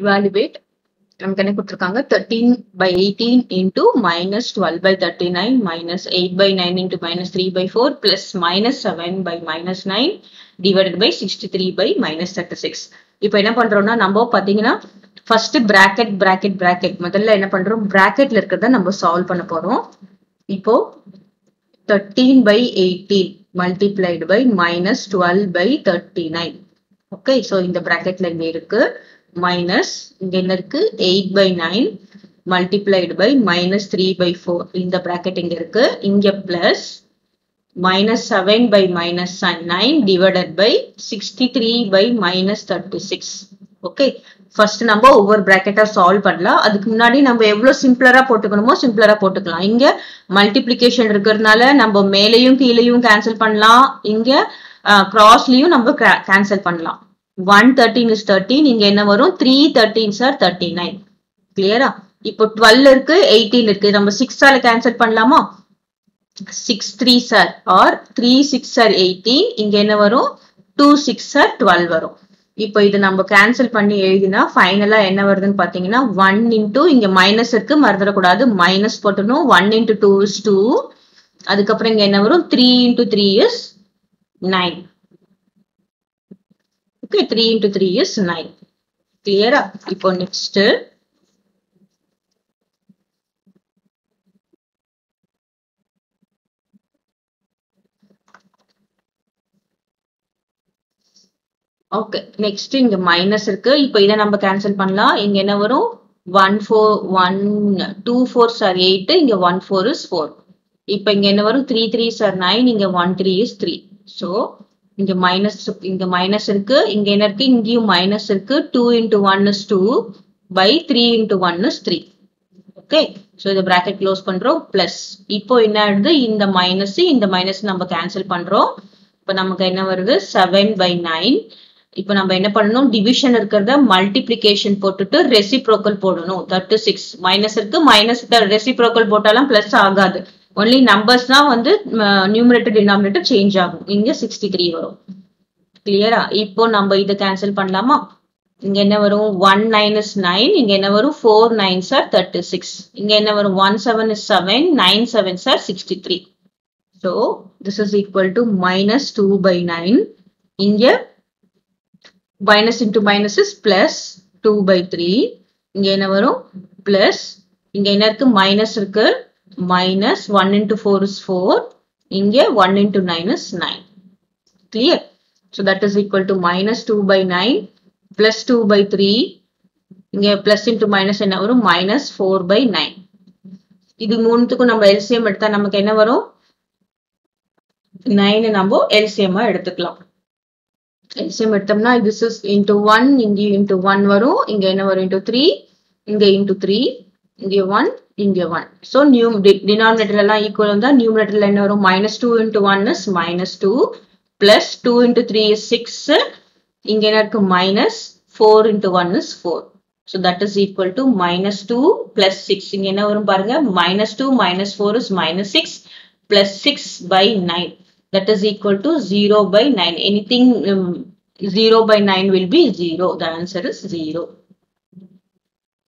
evaluate. நமக்கு என்ன கொடுத்துருக்காங்க? Thirteen by eighteen into minus twelve by thirty nine minus eight by nine into minus three by four plus minus seven by minus nine divided by sixty three by minus thirty six இப்போ என்ன பண்றோம்னா நம்ம பார்த்தீங்கன்னா first bracket bracket bracket முதல்ல என்ன பண்றோம்? பிராக்கெட்ல இருக்கிறத நம்ம சால்வ் பண்ண போறோம். இப்போ thirteen by eighteen multiplied by minus twelve by thirty nine okay so இந்த பிராக்கெட்ல இங்க இருக்கு. மைனஸ் இங்க என்ன இருக்கு? Eight by nine multiplied by minus three by four இந்த ப்ராக்கெட் இங்க இருக்கு. இங்க plus minus seven by minus nine divided by sixty three by minus thirty six okay first நம்ம ஒவ்வொரு பிராக்கெட்டா சால்வ் பண்ணலாம். அதுக்கு முன்னாடி நம்ம எவ்வளோ சிம்பிளராக போட்டுக்கணுமோ சிம்பிளராக போட்டுக்கலாம். இங்கே மல்டிப்ளிகேஷன் இருக்கிறதுனால நம்ம மேலேயும் கீழேயும் கேன்சல் பண்ணலாம். இங்கே கிராஸ்லயும் நம்ம கேன்சல் பண்ணலாம். ஒன் தேர்ட்டின் இஸ் தேர்ட்டின் இங்க என்ன வரும்? Three thirteen sir thirty nine கிளியரா இப்போ டுவெல் இருக்கு எயிட்டீன் இருக்கு. நம்ம சிக்ஸால கேன்சல் பண்ணலாமா? Six three sir or three six sir eighteen இங்க என்ன வரும்? டூ சிக்ஸ் சார் டுவெல் வரும். இப்போ இது நம்ம கேன்சல் பண்ணி எழுதினா ஃபைனலா என்ன வருதுன்னு பாத்தீங்கன்னா ஒன் இன்டூ இங்க மைனஸ் இருக்கு மறந்துடக்கூடாது. மைனஸ் போட்டணும் one into two is two அதுக்கப்புறம் இங்க என்ன வரும்? Three into three is nine okay three into three is nine கிளியரா இப்போ நெக்ஸ்ட் ஓகே நெக்ஸ்ட் இங்க மைனஸ் இருக்கு. இப்போ இதை நம்ம கேன்சல் பண்ணலாம். இங்க என்ன வரும்? One four one two four sir eight இங்க ஒன் ஃபோர் இஸ் ஃபோர் இப்போ இங்க என்ன வரும்? த்ரீ த்ரீ சார் நைன் இங்க one three is three so இங்க மைனஸ் இங்க மைனஸ் இருக்கு. இங்க என்ன இருக்கு? இங்கேயும் மைனஸ் இருக்கு. Two into one is two by three into one is three okay so இந்த ப்ராக்கெட் க்ளோஸ் பண்றோம். பிளஸ் இப்போ என்ன ஆகுது இந்த மைனஸ் இந்த மைனஸ் நம்ம கேன்சல் பண்றோம். இப்போ நமக்கு என்ன வருது? செவன் பை நைன் இப்போ நம்ம என்ன பண்ணணும்? டிவிஷன் இருக்கிறத மல்டிப்ளிகேஷன் போட்டுட்டு ரெசிப்ரோக்கல் போடணும். தேர்ட்டி சிக்ஸ் மைனஸ் இருக்கு மைனஸ் ரெசிப்ரோக்கல் போட்டாலும் பிளஸ் ஆகாது. ஒன்லி நம்பர்ஸ் தான் வந்து நியூமரேட்டர் டினாமினேட்டர் சேஞ்ச் ஆகும். இங்க சிக்ஸ்டி த்ரீ வரும் கிளியரா இப்போ நம்ம இதை கேன்சல் பண்ணலாமா? இங்க என்ன வரும்? ஒன் நைன் இஸ் நைன் இங்க என்ன வரும்? Four nine sir thirty six இங்க என்ன வரும்? One seven is seven nine seven sir sixty three so this is equal to minus two by nine இங்க minus into minus is plus two by three இங்க என்ன வரும்? Plus இங்க என்ன இருக்கு? மைனஸ் இருக்கு. Minus 1 into 4 is 4. இங்க 1 into 9 is 9. Clear? So that is equal to minus 2 by 9 plus 2 by 3. இங்க plus into minus என்ன வரும் minus 4 by 9. இது மூணுத்துக்கும் நம்ம LCM எடுத்தா நமக்கு என்ன வரும் 9 நம்ம LCM எடுத்துக்கலாம் LCM எடுத்தோம்னா this is into 1 இங்க into 1 வரும் இங்க என்ன வரும் into 3 இங்க into 3 இங்க 1 இங்க 1 so நியூ டினாமினேட்டர் எல்லாம் ஈக்குவல் வந்தா நியூமரேட்டர்ல என்ன வரும்? Minus two into one is minus two plus two into three is six இங்க என்ன இருக்கு? Minus four into one is four so that is equal to minus two plus six இங்கே என்ன வரும் பாருங்க? Minus two minus four is minus six plus six by nine that is equal to zero by nine anything zero by nine will be zero the answer is zero